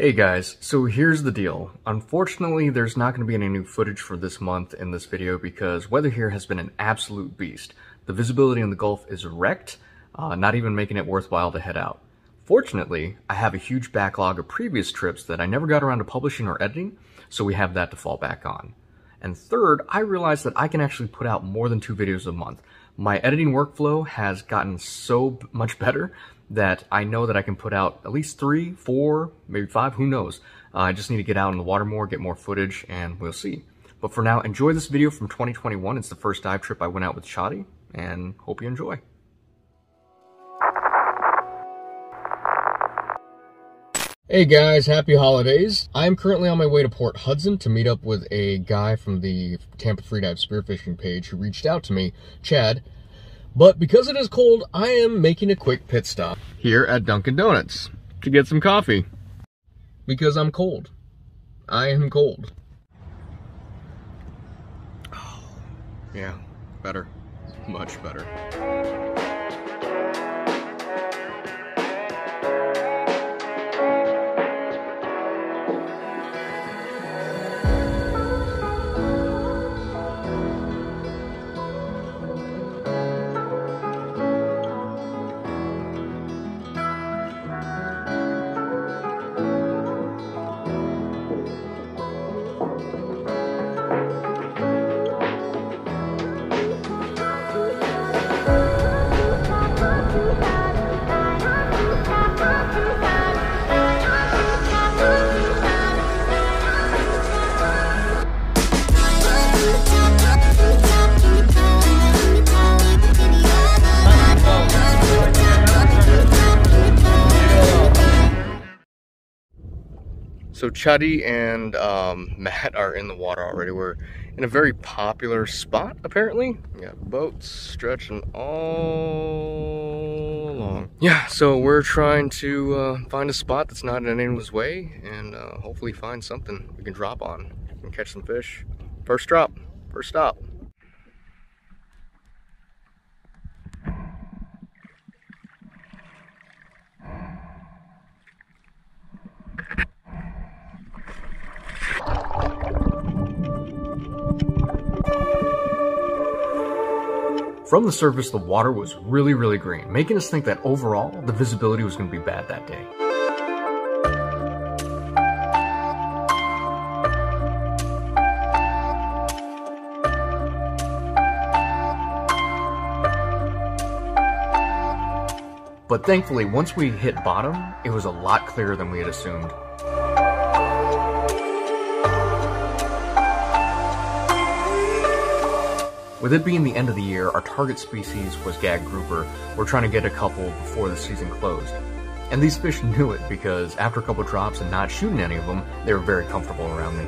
Hey guys, so here's the deal. Unfortunately, there's not going to be any new footage for this month in this video because weather here has been an absolute beast. The visibility in the Gulf is wrecked, uh, not even making it worthwhile to head out. Fortunately, I have a huge backlog of previous trips that I never got around to publishing or editing, so we have that to fall back on. And third, I realized that I can actually put out more than two videos a month. My editing workflow has gotten so much better that I know that I can put out at least three, four, maybe five, who knows. Uh, I just need to get out in the water more, get more footage, and we'll see. But for now, enjoy this video from 2021. It's the first dive trip I went out with Chadi, and hope you enjoy. Hey guys, happy holidays. I'm currently on my way to Port Hudson to meet up with a guy from the Tampa Freedive Spearfishing page who reached out to me, Chad, but because it is cold, I am making a quick pit stop here at Dunkin' Donuts to get some coffee. Because I'm cold. I am cold. Oh, yeah, better. Much better. So Chadi and um, Matt are in the water already. We're in a very popular spot, apparently. We got boats stretching all along. Yeah, so we're trying to uh, find a spot that's not in anyone's way and uh, hopefully find something we can drop on and catch some fish. First drop, first stop. From the surface, the water was really, really green, making us think that overall, the visibility was going to be bad that day. But thankfully, once we hit bottom, it was a lot clearer than we had assumed. With it being the end of the year, our target species was gag grouper. We're trying to get a couple before the season closed. And these fish knew it because after a couple drops and not shooting any of them, they were very comfortable around me.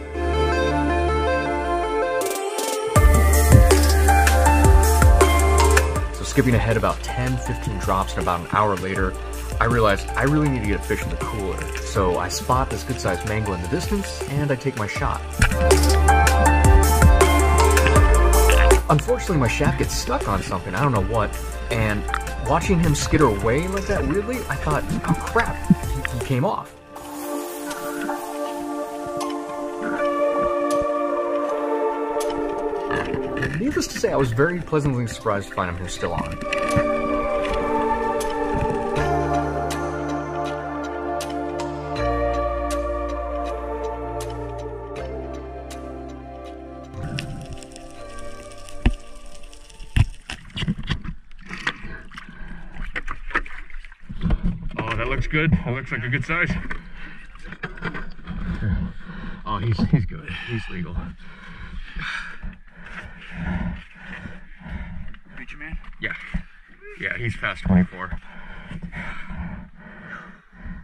So skipping ahead about 10, 15 drops and about an hour later, I realized I really need to get a fish in the cooler. So I spot this good sized mangle in the distance and I take my shot. Unfortunately, my shaft gets stuck on something, I don't know what, and watching him skitter away like that weirdly, I thought, oh crap, he, he came off. Needless to say, I was very pleasantly surprised to find him still on. Good. It looks like a good size. Oh, he's he's good. He's legal. Feature man? Yeah. Yeah, he's fast 24.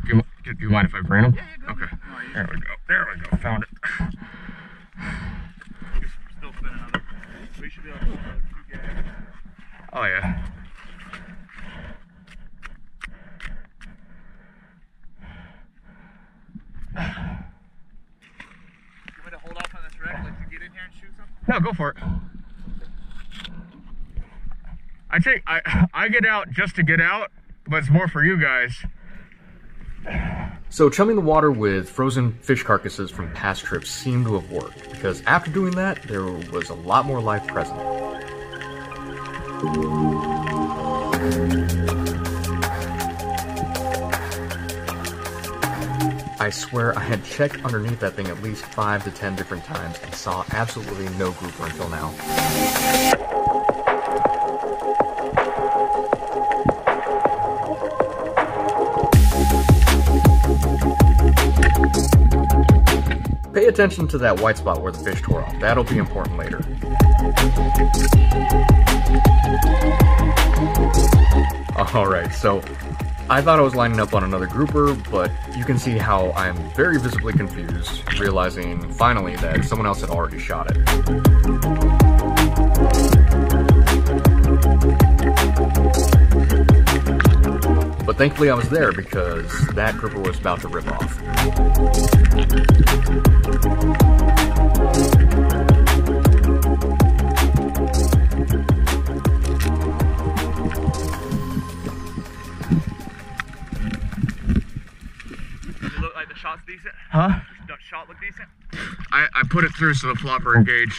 Do you, do you mind if I bring him? Yeah, okay. there we go. There we go. Found it. Still spinning. We should be able to pull another two gags. Oh yeah. No, go for it. I take I I get out just to get out, but it's more for you guys. So chumming the water with frozen fish carcasses from past trips seemed to have worked, because after doing that, there was a lot more life present. I swear I had checked underneath that thing at least 5 to 10 different times and saw absolutely no grouper until now. Pay attention to that white spot where the fish tore off. That'll be important later. Alright, so I thought I was lining up on another grouper, but you can see how I'm very visibly confused, realizing finally that someone else had already shot it. But thankfully I was there because that grouper was about to rip off. The shot's decent? Huh? Does the shot look decent? I, I put it through so the flopper engaged.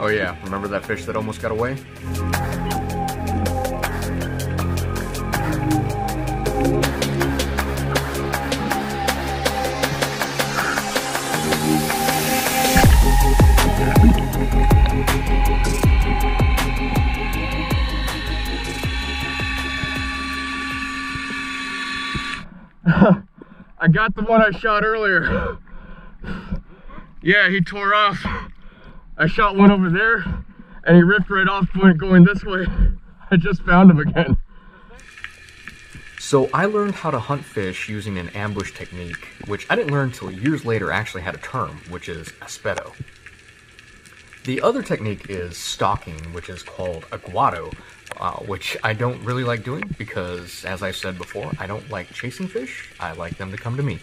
Oh yeah, remember that fish that almost got away? I got the one I shot earlier. yeah, he tore off. I shot one over there and he ripped right off going this way. I just found him again. So I learned how to hunt fish using an ambush technique, which I didn't learn until years later actually had a term, which is aspetto. The other technique is stalking, which is called agguato, uh, which I don't really like doing because, as I said before, I don't like chasing fish. I like them to come to me.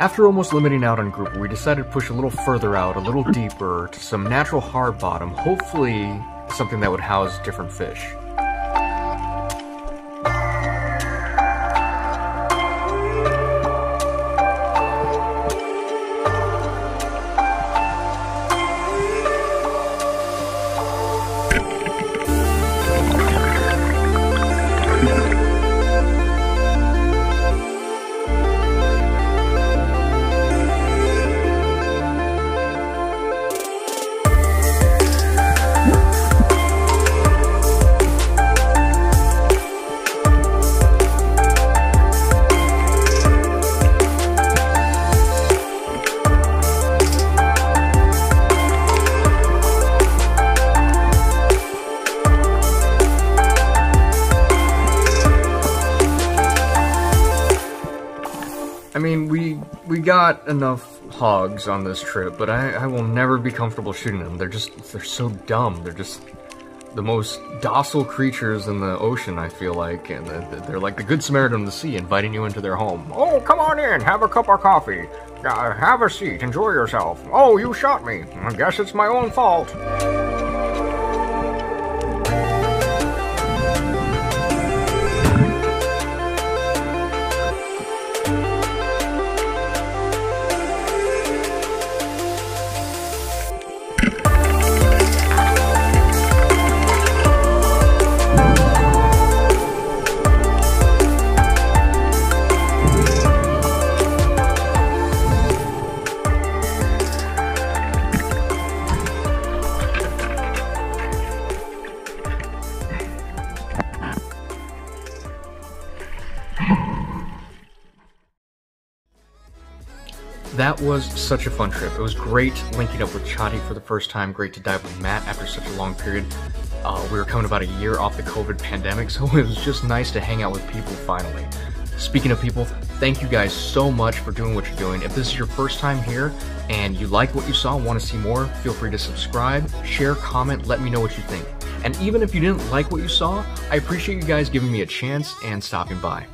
After almost limiting out on grouper, we decided to push a little further out, a little deeper, to some natural hard bottom, hopefully something that would house different fish. Mean, we we got enough hogs on this trip, but I, I will never be comfortable shooting them. They're just they're so dumb. They're just the most docile creatures in the ocean. I feel like, and they're, they're like the good Samaritan of the sea, inviting you into their home. Oh, come on in, have a cup of coffee, uh, have a seat, enjoy yourself. Oh, you shot me. I guess it's my own fault. That was such a fun trip. It was great linking up with Chadi for the first time. Great to dive with Matt after such a long period. Uh, we were coming about a year off the COVID pandemic, so it was just nice to hang out with people finally. Speaking of people, thank you guys so much for doing what you're doing. If this is your first time here and you like what you saw, want to see more, feel free to subscribe, share, comment, let me know what you think. And even if you didn't like what you saw, I appreciate you guys giving me a chance and stopping by.